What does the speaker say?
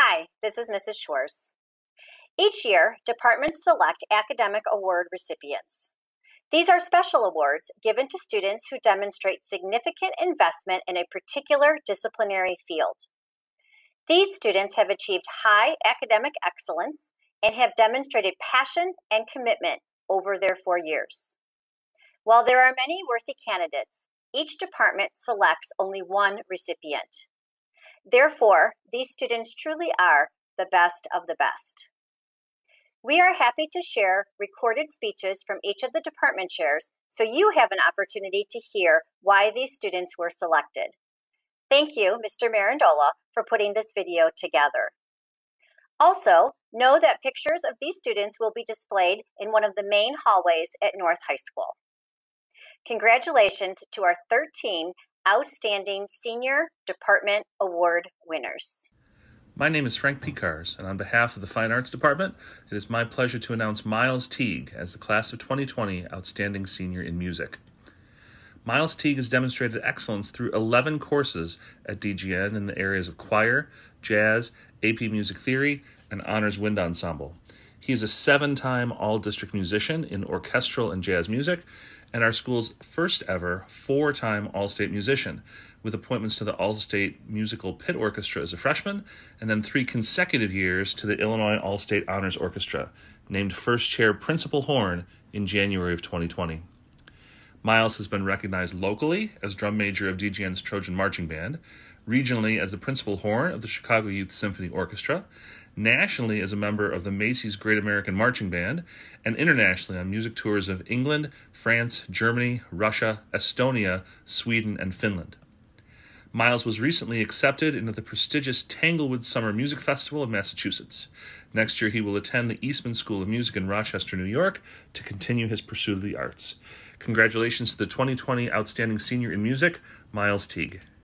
Hi, this is Mrs. Schwartz. Each year, departments select academic award recipients. These are special awards given to students who demonstrate significant investment in a particular disciplinary field. These students have achieved high academic excellence and have demonstrated passion and commitment over their four years. While there are many worthy candidates, each department selects only one recipient. Therefore, these students truly are the best of the best. We are happy to share recorded speeches from each of the department chairs so you have an opportunity to hear why these students were selected. Thank you, Mr. Marandola, for putting this video together. Also, know that pictures of these students will be displayed in one of the main hallways at North High School. Congratulations to our 13 Outstanding Senior Department Award winners. My name is Frank Picars, and on behalf of the Fine Arts Department, it is my pleasure to announce Miles Teague as the Class of 2020 Outstanding Senior in Music. Miles Teague has demonstrated excellence through 11 courses at DGN in the areas of choir, jazz, AP Music Theory, and Honors Wind Ensemble. He is a seven time All District musician in orchestral and jazz music, and our school's first ever four time All State musician, with appointments to the All State Musical Pit Orchestra as a freshman, and then three consecutive years to the Illinois All State Honors Orchestra, named first chair principal horn in January of 2020. Miles has been recognized locally as drum major of DGN's Trojan Marching Band, regionally as the principal horn of the Chicago Youth Symphony Orchestra, nationally as a member of the Macy's Great American Marching Band, and internationally on music tours of England, France, Germany, Russia, Estonia, Sweden, and Finland. Miles was recently accepted into the prestigious Tanglewood Summer Music Festival in Massachusetts. Next year, he will attend the Eastman School of Music in Rochester, New York, to continue his pursuit of the arts. Congratulations to the 2020 Outstanding Senior in Music, Miles Teague.